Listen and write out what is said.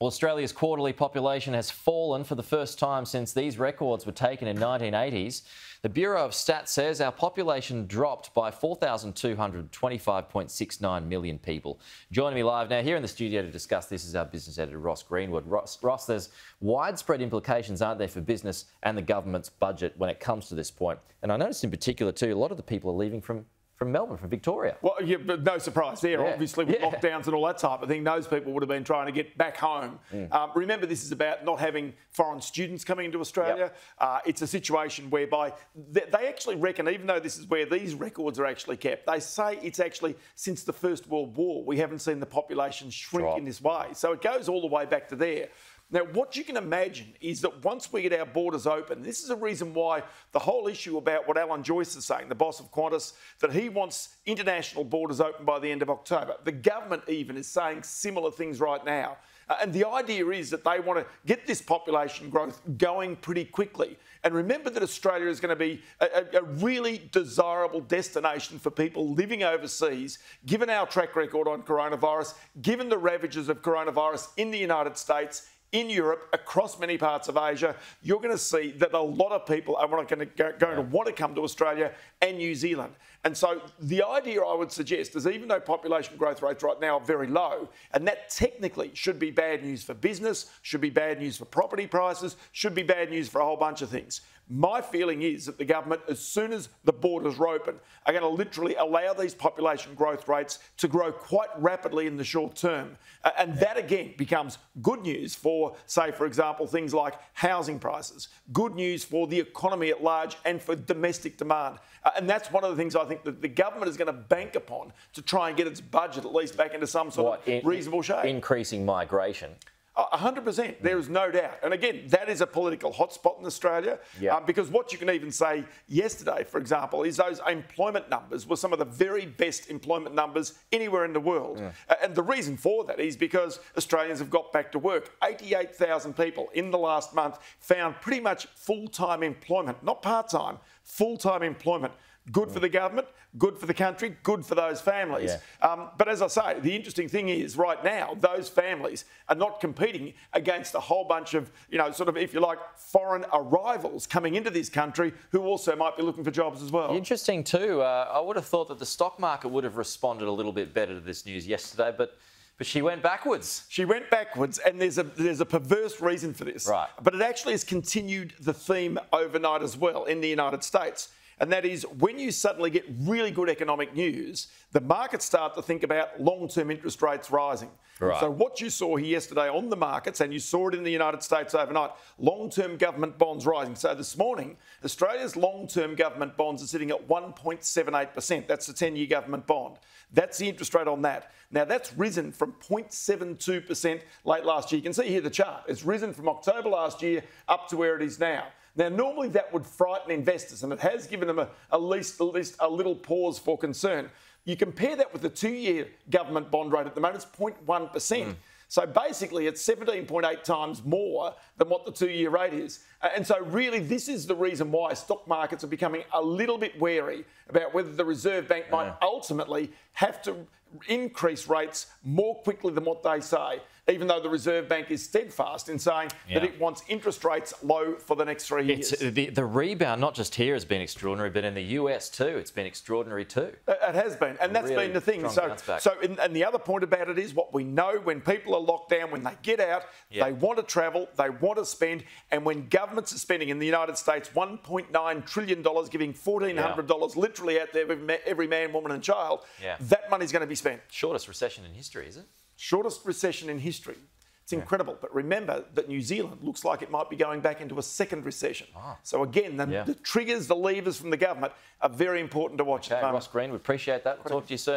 Well, Australia's quarterly population has fallen for the first time since these records were taken in 1980s. The Bureau of Stats says our population dropped by 4,225.69 million people. Joining me live now here in the studio to discuss this is our business editor, Ross Greenwood. Ross, Ross, there's widespread implications, aren't there, for business and the government's budget when it comes to this point. And I noticed in particular, too, a lot of the people are leaving from from Melbourne, from Victoria. Well, yeah, but no surprise there. Yeah. Obviously, with yeah. lockdowns and all that type of thing, those people would have been trying to get back home. Mm. Um, remember, this is about not having foreign students coming into Australia. Yep. Uh, it's a situation whereby they, they, actually reckon, even though this is where these records are actually kept, they say it's actually since the First World War we haven't seen the population shrink Drop. in this way. So it goes all the way back to there. Now, what you can imagine is that once we get our borders open, this is a reason why the whole issue about what Alan Joyce is saying, the boss of Qantas, that he wants international borders open by the end of October. The government even is saying similar things right now. Uh, and the idea is that they want to get this population growth going pretty quickly. And remember that Australia is going to be a, a, really desirable destination for people living overseas, given our track record on coronavirus, given the ravages of coronavirus in the United States in Europe, across many parts of Asia, you're going to see that a lot of people are going to, going to want to come to Australia and New Zealand. And so the idea I would suggest is even though population growth rates right now are very low, and that technically should be bad news for business, should be bad news for property prices, should be bad news for a whole bunch of things. My feeling is that the government, as soon as the borders are open, are going to literally allow these population growth rates to grow quite rapidly in the short term. And that again becomes good news for, say, for example, things like housing prices, good news for the economy at large and for domestic demand. Uh, and that's one of the things I think that the government is going to bank upon to try and get its budget at least back into some sort what, of in, reasonable shape. Increasing migration. 100%, there is no doubt. And again, that is a political hotspot in Australia um, because what you can even say yesterday, for example, is those employment numbers were some of the very best employment numbers anywhere in the world. Yeah. And the reason for that is because Australians have got back to work. 88,000 people in the last month found pretty much full time employment, not part time, full time employment. Good for the government, good for the country, good for those families. Yeah. Um, but as I say, the interesting thing is right now, those families are not competing against a whole bunch of, you know, sort of, if you like, foreign arrivals coming into this country who also might be looking for jobs as well. Interesting too. Uh, I would have thought that the stock market would have responded a little bit better to this news yesterday, but. But she went backwards. She went backwards, and there's a there's a perverse reason for this. Right. But it actually has continued the theme overnight as well in the United States and that is when you suddenly get really good economic news, the markets start to think about long term interest rates rising. Right. So, what you saw here yesterday on the markets, and you saw it in the United States overnight, long term government bonds rising. So, this morning, Australia's long term government bonds are sitting at 1.78%. That's the 10 year government bond. That's the interest rate on that. Now, that's risen from 0.72% late last year. You can see here the chart. It's risen from October last year up to where it is now. Now, normally that would frighten investors, and it has given them a, at, least, at least a little pause for concern. You compare that with the two year government bond rate at the moment, it's 0.1%. Mm. So basically, it's 17.8 times more than what the two year rate is. And so, really, this is the reason why stock markets are becoming a little bit wary about whether the Reserve Bank might ultimately have to increase rates more quickly than what they say, even though the Reserve Bank is steadfast in saying yeah. that it wants interest rates low for the next three years. It's, the, the rebound, not just here, has been extraordinary, but in the US too, it's been extraordinary too. Uh, it has been, and that's really been the thing. So, so in, and the other point about it is what we know when people are locked down, when they get out, yep. they want to travel, they want to spend, and when governments are spending in the United States $1.9 trillion, giving $1,400 yeah. literally out there every man, woman, and child, yeah. that money's going to be spent. Shortest recession in history, is it? Shortest recession in history. It's yeah. incredible. But remember that New Zealand looks like it might be going back into a second recession. Oh. So again, the, yeah. the, triggers, the levers from the government are very important to watch okay, Ross Green, we appreciate that. We'll talk to you soon.